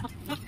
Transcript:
Ha ha ha.